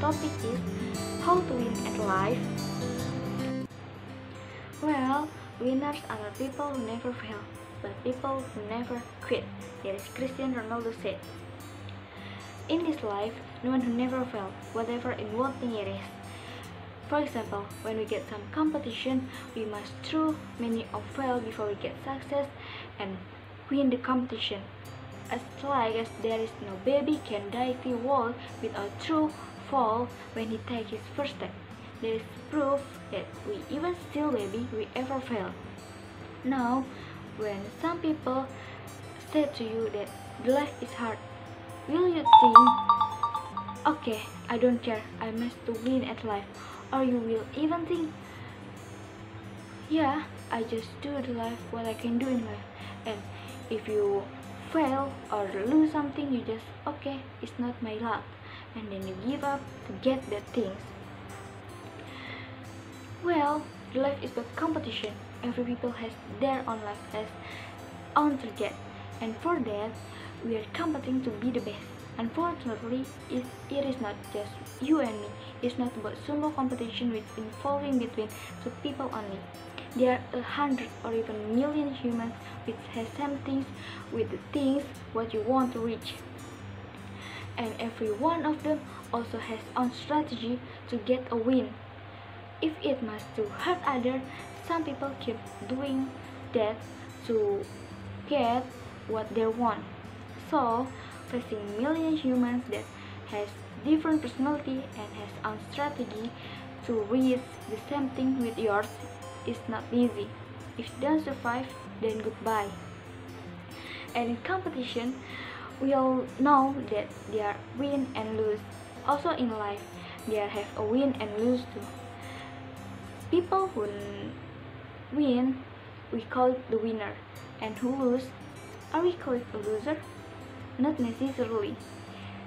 topic is how to win at life. Well, winners are people who never fail, but people who never quit. That is Cristiano Ronaldo said. In this life, no one who never fail, whatever in what thing it is. For example, when we get some competition, we must through many of fail before we get success and win the competition. As like as there is no baby can die the world without true fall when he take his first step. There is proof that we even still baby we ever fail. Now, when some people say to you that life is hard, will you think, okay, I don't care, I must to win at life, or you will even think, yeah, I just do the life what I can do in life, and if you fail or lose something, you just okay, it's not my luck, and then you give up to get the things. Well, life is a competition. Every people has their own life as own target, and for that, we are competing to be the best. Unfortunately, it, it is not just you and me. It's not about solo competition which involving between two people only. There are a hundred or even million humans which has same things with the things what you want to reach. And every one of them also has own strategy to get a win. If it must to hurt others, some people keep doing that to get what they want. So, facing million humans that has different personality and has own strategy to reach the same thing with yours is not easy. If you don't survive, then goodbye. And in competition, we all know that there are win and lose. Also in life, there have a win and lose too. People who win, we call the winner, and who lose, are we called a loser? Not necessarily,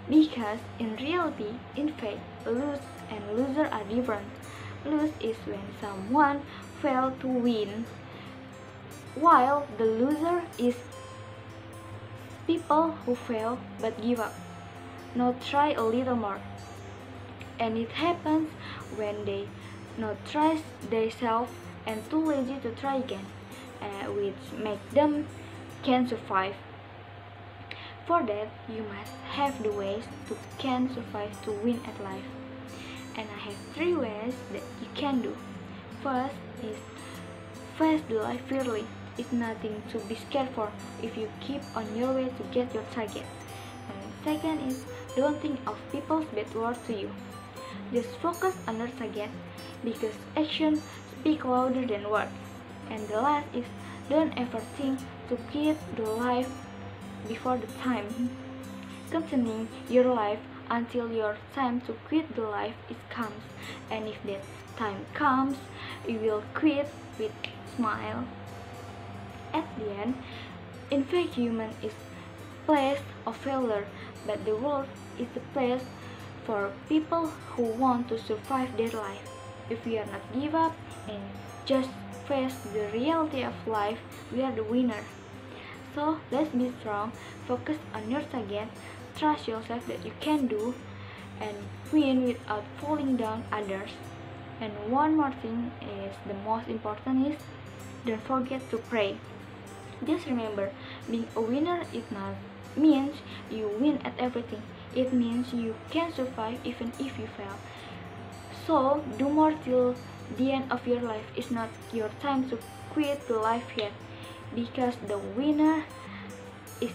because in reality, in fact, lose and loser are different. Lose is when someone fail to win, while the loser is people who fail but give up. Now try a little more. And it happens when they not trust themselves and too lazy to try again, uh, which make them can survive. For that, you must have the ways to can survive to win at life. And I have three ways that you can do. First is face the life fairly. It's nothing to be scared for if you keep on your way to get your target. And second is don't think of people's bad words to you. Just focus on your target because action speak louder than words. And the last is don't ever think to keep the life before the time. Continuing your life until your time to quit the life is comes. And if that time comes, you will quit with smile. At the end, in fact human is place of failure, but the world is the place for people who want to survive their life. If we are not give up and just face the reality of life, we are the winner. So let's be strong, focus on your target, trust yourself that you can do, and win without falling down others. And one more thing is the most important is don't forget to pray. Just remember, being a winner is not means you win at everything. It means you can survive even if you fail. So do more till the end of your life. It's not your time to quit the life yet. Because the winner is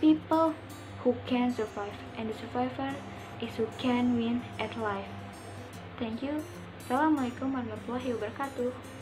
people who can survive and the survivor is who can win at life. Thank you. Assalamualaikum warahmatullahi wabarakatuh.